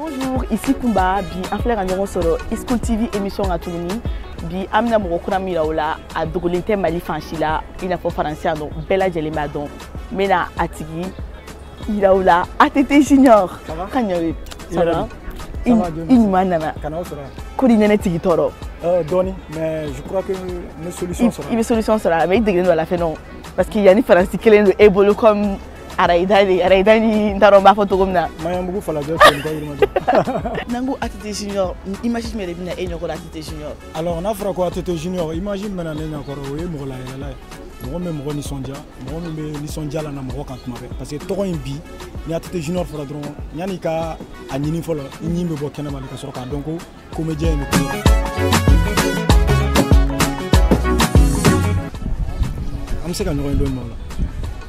Bonjour, ici Kumba, bi an filɛ ka ɲɔgɔn sɔrɔ School TV émission ka tuguni bi an bɛna mɔgɔ kura min yira o la a dogolen tɛ Mali fan si la i n'a fɔ Faransi yan nɔ bɛɛ lajɛlen b'a dɔn n bɛna a tigi yira o la ATT Junior Ça va? ka ɲɛ Ça va? i Ça va, Johnny? i ɲuman nana sɔrɔ ko tigi tɔɔrɔ Euh, Dɔɔni mais je crois que solution i sɔrɔ. bɛ solution sɔrɔ a la mais i degelen don a la fɛnɛ o parce que yanni Faransi kelen don e bolo comme Arayida de Arayida ni n t'a dɔn n b'a fɔ cogo min na Maɲanbugu falajɛ n'an ko ATT Junior image jumɛn de bɛna e ɲɛkɔrɔ ATT Junior. Alors n'a fɔra ko ATT junior? Imagine bɛna ne ɲɛkɔrɔ o ye mɔgɔ layɛlɛla ye. Mɔgɔ min bɛ mɔgɔ nisɔndiya mɔgɔ min bɛ nisɔndiya la na mɔgɔ kan tuma bɛɛ parce que tɔgɔ in bi ni ATT junior fɔra dɔrɔn yanni i ka a ɲini fɔlɔ i ɲi bɛ bɔ kɛnɛma de ka. Sɔrɔ k'a dɔn ko comédien. In bɛ kuma. An bɛ se ka ɲɔgɔn ye dɔɔni ma o la.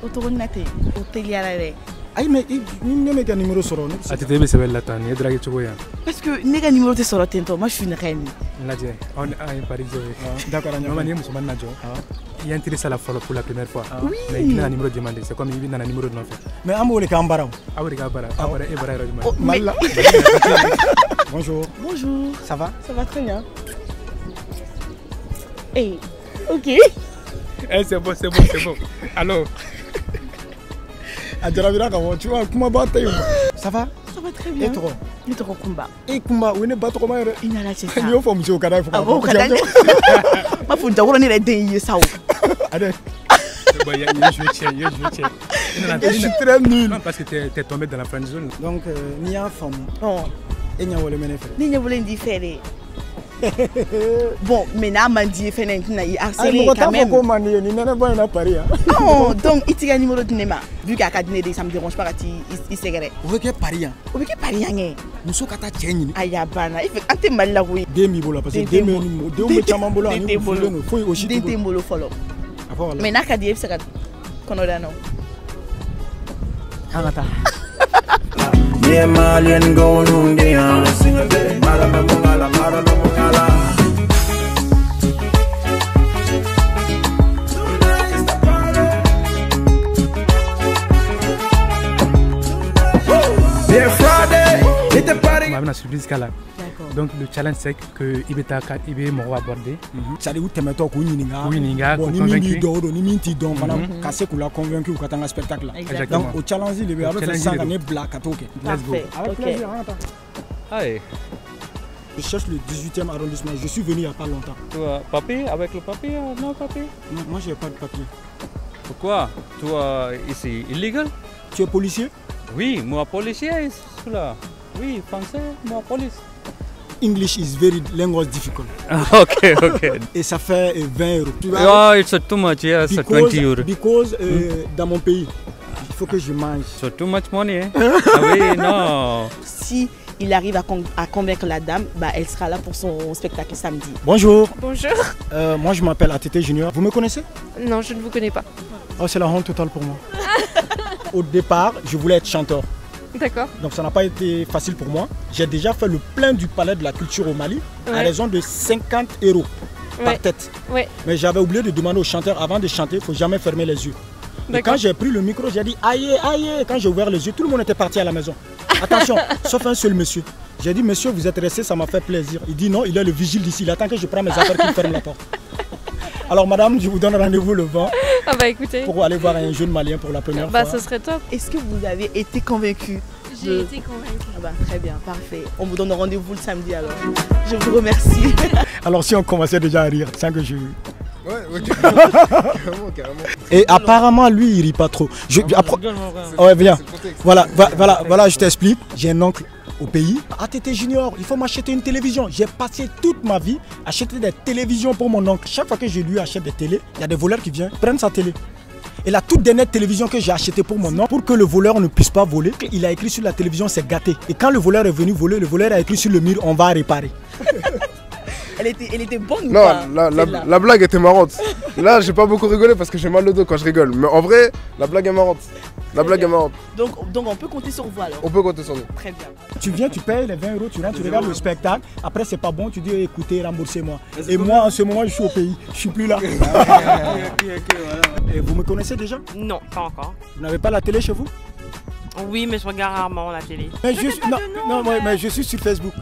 O cogo na ten o teliyara yɛrɛ ayi mais i- ni ne bɛ ka numéro sɔrɔ ne bɛ se a tɛ bɛ sɛbɛnni la tan nin ye darage cogo yan parce que ne ka numéro tɛ sɔrɔ ten tɔ ma su naka ye nin lajɛ anw ni an ye pari jɔ ye Ah, d'accord ni i la fɔlɔ pour la première fois. Oui. mais i nana numéro demandé c'est comme i bɛ nana numéro nɔfɛ mais an b'o de k'an bara aw de ka baara aw baara e baara yɔrɔ jumɛn Mali mais- la. Bonjour. bonjour. Ça va? Ça va très bien. Eh ok. Eh c'est bon c'est bon c'est bon. Alors A jarabira ka fɔ tu vois kumaba tɛ yen quoi. Ça va? Ça va très E bien. Tɔgɔ ne tɔgɔ kunba E kunba o ye ne ba tɔgɔma yɛrɛ. i nana cɛ sa N'i y'o fɔ musow ka d'a ye fo a k'a b'o fɔ ka da ne ko ma fɔ jakɔrɔ ne yɛrɛ den y'i ye sa o Allez, bon, il y a il y a tiens il y a tiens je suis très nul. non parce que t'es t'es tombé dans la friend zone. Donc euh, e ɲɛ wale mɛ ne fɛ. ne ɲɛbolo in di fɛ de bon mais n'a man di ye fɛnɛ n tɛna i harceler mɔgɔ t'a quand fɔ ko même man di ye nin nɛnɛ bɔ in na Paris yan. non donc i t'i ka numéro di ne ma vu k'a ka di ne de ça me dérange pas ka t'i i sɛgɛrɛ O bɛ kɛ Paris yan. o bɛ kɛ pari yan kɛ Muso ka taa cɛ ɲini. a banna i fɛ an tɛ mali la koyi Den b'i bolo parce que Den den tɛ bɛ denw bɛ caman bolo Den ani tɛ furulen don foyi o si den t'u tɛ n bolo. fɔlɔ A mais n'a ka di ye i bɛ se ka kɔnɔ da nɔ An ka taa. Yeah, Malian go nundi ha. Mala me mungala, mala me mungala. Yeah, Friday, it's the party. a bɛna surprise k'a la d'accord donc le challenge c'est que i bɛ taa ka i bɛ mɔgɔ aborder C'est-à-dire u tɛmɛtɔ k'u ɲininka. K'u ɲininka, ni min b'i dɔn o don ni min t'i dɔn fana ka se k'u la convaincre u ka taa n ka spectacle la. exactement Donc o challenge de bɛ a bɛ fɛ sisan ka ne bila ka t'o kɛ. parfait Avec plaisir, an ka taa. Hi, Je cherche le 18e arrondissement. Je suis venu il n'y a pas longtemps. toi, papier avec le papier ou non papier Non, moi, je n'ai pas de papier. Pourquoi? Toi, ici, illégal Tu es policier? Oui, moi, policier, cela. Oui, français, moi, police. English is very language difficult. ok, ok. Et ça fait euh, 20 euros. Tu Oh, it's too much, yes, because, 20 euros. because euh, dans mon pays, il faut que je mange. So too much money, eh? ah oui, non. si il arrive à, con- à convaincre la dame bah elle sera là pour son spectacle samedi Bonjour, Bonjour. euh, moi je m'appelle ATT Junior. Vous me connaissez? Non, je ne vous connais pas. Oh, c'est la honte totale pour moi. Au départ, je voulais être chanteur. D'accord. Donc ça n'a pas été facile pour moi. J'ai déjà fait le plein du palais de la culture au Mali à raison de 50 euros par tête. Ouais. Mais j'avais oublié de demander au chanteur avant de chanter, il ne faut jamais fermer les yeux. Et quand j'ai pris le micro, j'ai dit aïe, aïe. Quand j'ai ouvert les yeux, tout le monde était parti à la maison. Attention, sauf un seul monsieur. J'ai dit, monsieur, vous êtes resté, ça m'a fait plaisir. Il dit non, il est le vigile d'ici. Il attend que je prenne mes affaires qu'il ferme la porte. Alors, madame, je vous donne rendez-vous le 20 Ah bah écoutez, pour aller voir un jeune malien pour la première bah fois. ce serait top. est-ce que vous avez été convaincu J'ai De- été convaincue. ah bah, très bien parfait on vous donne rendez-vous le samedi alors je vous remercie Alors, si on commençait déjà à rire, sans que je. Et apparemment, lui, il rit pas trop. Je, après- Ouais, viens. Voilà, voilà, voilà, je t'explique. J'ai un oncle au pays. ATT Junior, il faut m'acheter une télévision. J'ai passé toute ma vie à acheter des télévisions pour mon oncle. Chaque fois que je lui achète des télés, il y a des voleurs qui viennent prendre sa télé. Et la toute dernière télévision que j'ai achetée pour mon oncle, pour que le voleur ne puisse pas voler, il a écrit sur la télévision c'est gâté. Et quand le voleur est venu voler, le voleur a écrit sur le mur on va réparer. elle était elle était bonne ou Non, pas la, la blague était marrante. Là, j'ai pas beaucoup rigolé parce que j'ai mal au dos quand je rigole. Mais en vrai, la blague est marrante. La blague est marrante. donc donc on peut compter sur vous alors On peut compter sur nous. très bien Tu viens, tu payes les 20 euros, tu rentres, tu regardes le spectacle. Après, c'est pas bon, tu dis écoutez, remboursez-moi. Et moi, en ce moment, je suis au pays, je suis plus là. Et vous me connaissez déjà? Non, pas encore. Vous n'avez pas la télé chez vous? Oui, mais je regarde rarement la télé. Mais Je pas non, de nom, non, mais- mais je suis sur Facebook.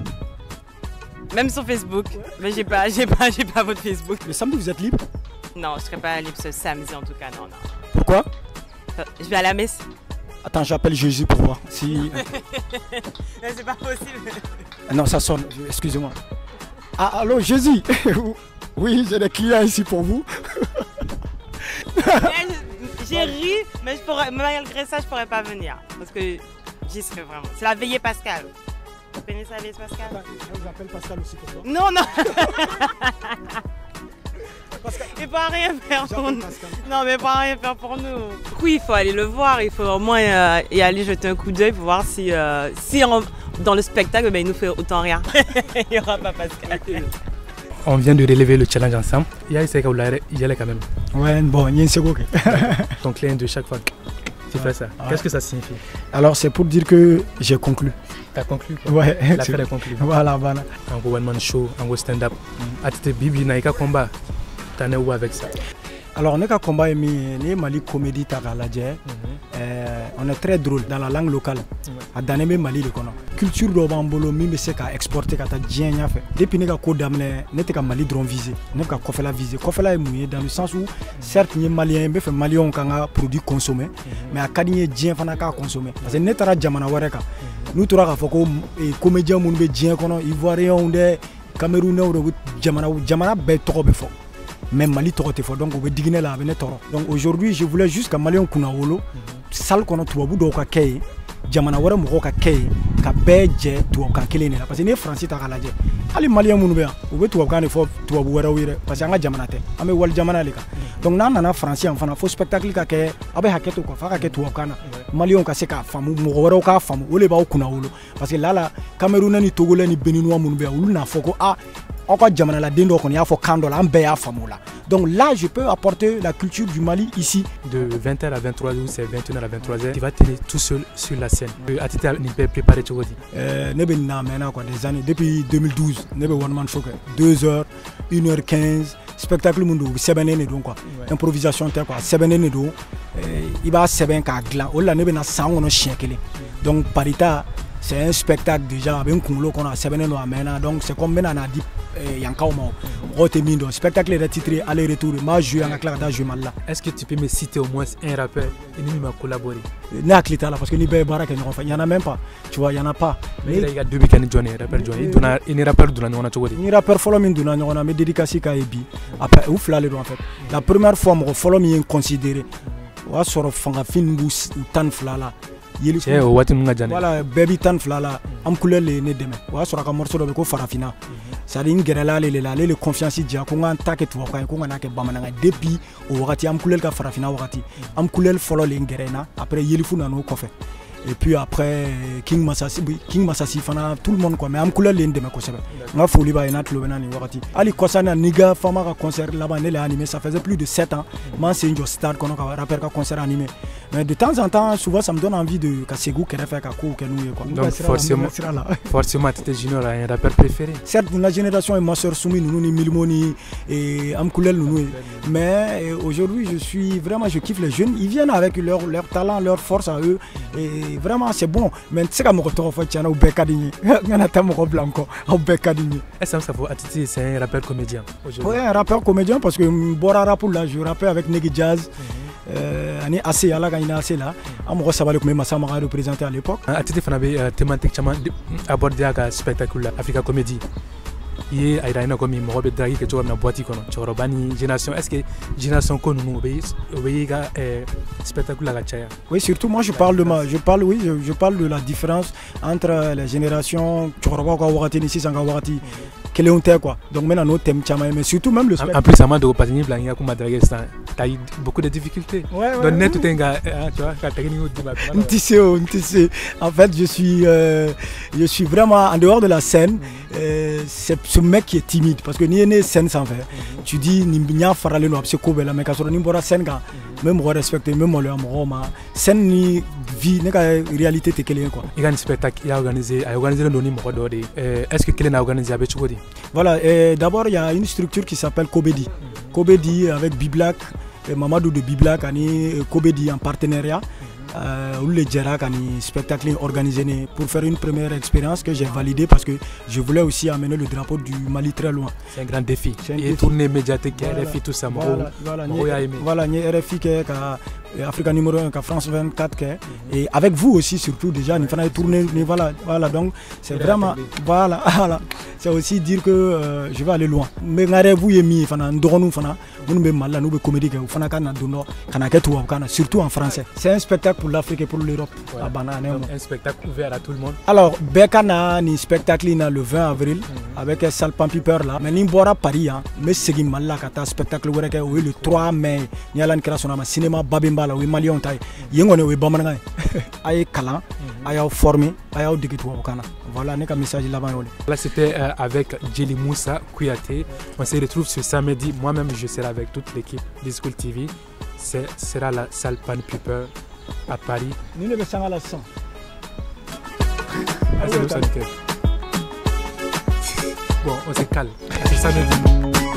Même sur Facebook. Mais j'ai pas, j'ai pas, j'ai pas votre Facebook. Le samedi, vous êtes libre? Non, je serai pas libre ce samedi en tout cas, non, non. Pourquoi? Je vais à la messe. Attends, j'appelle Jésus pour voir. Si... C'est pas possible. non, ça sonne. Excusez-moi. Ah, allô, Jésus Oui, j'ai des clients ici pour vous. J'ai ri, mais je pourrais, malgré ça, je pourrais pas venir. Parce que j'y serais vraiment. C'est la veillée Pascal. Vous connaissez la veillée Pascal Je vous appelle Pascal aussi pour toi. Non, non Il peut rien faire pour nous. Non, mais pas rien faire pour nous. Oui, il faut aller le voir. Il faut au moins euh, y aller jeter un coup d'œil pour voir si, euh, si dans le spectacle, ben, il nous fait autant rien. il n'y aura pas Pascal. On vient de relever le challenge ensemble. Il y a essayé il y a quand même. Ouais, bon, il y a une seconde. Ton client de chaque fois. Tu fais ça. Qu'est-ce que ça signifie? Alors, c'est pour dire que j'ai conclu. T'as conclu quoi Ouais, L'affaire est conclue. Voilà, voilà. En gros, one man show, en gros stand-up. À tête bibi, naïka combat. Où avec ça? Alors, ne ka combat est mis, ni Mali comédie ta k'a lajɛ, euh, on est très drôle dans la langue locale. A dannen bɛ Mali de kɔnɔ. Culture dɔ b'an bolo min bɛ se ka exporter ka taa diɲɛ ɲɛfɛ. Depuis ne ka ko daminɛ, ne tɛ ka Mali dɔrɔn viser, ne bɛ ka kɔfɛla viser. Kɔfɛla ye mun ye dans le sens où certes n ye malien ye, n bɛ fɛ maliyɛnw ka n ka produit consommer, mais a ka di n ye diɲɛ fana k'a consommer. Parce que ne taara jamana wɛrɛ kan, n'u tora k'a fɔ ko eh, comédien minnu bɛ diɲɛ kɔnɔ, ivoiriyɛnw dɛ, camerounais jamana jamana bɛɛ tɔgɔ bɛ fɔ. Mais mali tɔgɔ tɛ fɔ donc u bɛ diginɛ la a bɛ ne tɔɔrɔ donc aujourd'hui je voulais juste ka maliyɛn kunna wolo salle kɔnɔ tubabu dɔw ka kɛ yen jamana wɛrɛ mɔgɔw ka kɛ yen ka bɛɛ jɛ tubabukan kelen de la parce que n'i ye faransi ta k'a lajɛ hali maliyɛn minnu bɛ yan u bɛ tubabukan de fɔ tubabu wɛrɛw ye dɛ parce que an ka jamana tɛ an bɛ wali jamana de kan donc n'an nana faransi yan fana fo spectacle ka kɛ a bɛ hakɛ to quoi f'a ka kɛ tubabukan na maliyɛnw ka se k'a faamu mɔgɔ wɛrɛw k'a faamu o de b'aw kunna wolo parce que lala kamerunɛ ni togolɛ ni béninois minnu bɛ yan olu n'a fɔ ko ah aw ka jamanaladen dɔ kɔni y'a fɔ kan dɔ la an bɛɛ y'a faamu o la donc là je peux apporter la culture du mali ici. De 20h à 23h ou c'est 21h à 23h, tu vas tenir tout seul sur la scène. A bɛɛ préparé cogo di Euh, ne bɛ nin na mɛnna quoi des années depuis 2012 ne bɛ one man show kɛ 2 heures 1 heure 15 spectacle mun don sɛbɛnnen de don quoi improvisation tɛ quoi sɛbɛnnen de don i b'a sɛbɛn k'a dilan o de la ne bɛ na san kɔnɔ siɲɛ kelen donc parita c'est un spectacle déjà a bɛ n kunkolo kɔnɔ a sɛbɛnnen don a mɛnna donc c'est comme n bɛna n'a di euh, yankaw ma o mɔgɔw tɛ min dɔn spectacle yɛrɛ titre aller retour n b'a jouer an ka tila ka taa jouer mali la Est-ce que tu peux me citer au moins un rappeur et ni m'a collaboré? Ne hakili t'a la parce que ni bɛɛ ye baara kɛ ɲɔgɔn fɛ y en a même pas. Tu vois y en a pas. Mais il y a deux week-ends Johnny, rappeur Johnny. Il donne une rappeur donna ɲɔgɔn na cogo di ni rappeur fɔlɔ min donna ɲɔgɔn na n bɛ dédicace k'a ye bi après u fila le don en fait. La première fois mɔgɔ fɔlɔ min ye n considéré o y'a sɔrɔ fangafin b'u tan ni fila la yeli Cɛ o waati ninnu ka jan voilà bɛɛ b'i tan ni fila la. Am couleur le ye ne dɛmɛ. O y'a sɔrɔ a ka morceau dɔ bɛ ko farafina. C'est à dire n gɛrɛla ale le la. Ale le confiance diya ko n ka n ta kɛ tubabukan ye. Ko n ka n'a kɛ bamanankan depuis o wagati am couleur ka farafina wagati. Am couleur fɔlɔ le n gɛrɛ in na. Après yelifu nana o kɔfɛ. Et puis après king masasi king masasi fana tout le monde quoi mais am couleur le n dɛmɛ kosɛbɛ. N ka foli b'a ye n'a tulo bɛ na nin wagati. Hali kɔsa na niga fama ka concert laban ne le animé ça faisait plus de 7 ans. N m'an sen jɔ stade kɔnɔ ka rappeur ka concert animé mais de temps en temps souvent ça me donne envie de ka segin u kɛrɛfɛ ka kow kɛ n'u ye quoi. N bɛ Donc forcément, forcément Tete Junior a un rappeur préféré. certes la génération est ma soeur Soumi Nounou ni Milimo ni et Amkoulel Nounou. Mais euh, aujourd'hui je suis vraiment je kiffe les jeunes. Ils viennent avec leur, leur talent leur force à eux et vraiment c'est bon. Mais tu sais ka mɔgɔ tɔgɔ fɔ tiɲɛna u bɛɛ ka di n ye n kana taa mɔgɔ bila n kɔ aw bɛɛ ka di n ye Est-ce que ça vaut Atiti, c'est un rappeur comédien aujourd'hui. Ouais, un rappeur comédien parce que n bɔra rap la je rappais avec Negi Jazz. Euh, ani AC ala ka ɲinɛ AC la an mɔgɔ saba de tun bɛ Massa Maga représenté à l'époque Atiti fana bɛ euh, thématique caman aborder a ka spectacle la Africa Comedy. I ye a yira ina komi mɔgɔ bɛ dragi kɛ cogo min na boîte kɔnɔ cɛkɔrɔba ni génération est ce que génération ko ninnu o bɛ o bɛ i ka euh, spectacle la ka caya? Oui, surtout moi je parle de ma, je parle oui, je, je parle de la différence entre les générations cɛkɔrɔbaw ka wagati ni sisan ka wagati kelenw tɛ quoi. Donc maintenant n'o thème caman ye mais surtout même le En, plus, a ma dogo parce que ni bila n ka kuma drague sisan t'as eu beaucoup de difficultés. Ouais, ouais, Donc ne ouais. tun tɛ n ka euh, tu vois ni. Un un. En fait, je suis, euh, je suis vraiment en dehors de la scène. euh, c'est ce mec qui est timide parce que ni ne scène sans faire. Tu dis ni nya faralen no a bɛ se ko bɛɛ la mais sɔrɔ ni bɔra scène kan n bɛ mɔgɔ respecté n bɛ maloya mɔgɔw ma scène ni vie ka réalité kelen ye quoi. I ka nin spectacle i y'a organisé a organisé ni mɔgɔ dɔ de ye. Euh, est ce que organisé a bɛ cogo di? Voilà, d'abord il y a une structure qui s'appelle Kobedi. Kobedi avec Biblac, Mamadou de Biblac, et Kobedi en partenariat. euh, olu le jɛra ka nin spectacle organisé ne pour faire une première expérience que j'ai validé parce que je voulais aussi amener le drapeau du Mali très loin. C'est un grand défi. C'est un Et tournée médiatique, Voilà. RFI, tout ça, Voilà, voilà, Moro nye- a aimé. voilà, nye RFI kɛ ka eh, Africa numéro 1 ka France 24 kɛ et avec vous aussi surtout déjà nin fana ye tournée ni voilà voilà. Donc c'est vraiment voilà voilà. C'est aussi dire que euh, je vais aller loin. Mais n ka rêve ye min ye fana n dɔgɔninw fana. Minnu bɛ Mali la n'u bɛ comédie kɛ u fana ka na don dɔ ka na kɛ tubabukan na surtout en français. C'est un spectacle pour l'Afrique et pour l'Europe. Voilà. a banna ne Donc, ma un spectacle ouvert à tout le monde. alors bɛɛ ka na nin spectacle in na le 20 avril avec euh, Salpan Piper là. Mais ni n bɔra Paris yan n bɛ segin Mali la ka taa spectacle wɛrɛ kɛ o ye le 3 mai. Ni Ala ni kira sɔnna a ma cinéma bɛ n b'a la o ye maliyɛnw ta ye yen kɔni o ye bamanankan ye a ye kalan a y'aw former a y'aw dege tubabukan na voilà ne ka message laban y'o de Là, c'était euh, avec Jelly Moussa Kouyaté. On se retrouve ce samedi. Moi-même, je serai avec toute l'équipe d'Ischool TV. Ce sera la salle Pan Piper à Paris. ne sanga la Ah, c'est. Bon, on se calme. C'est samedi.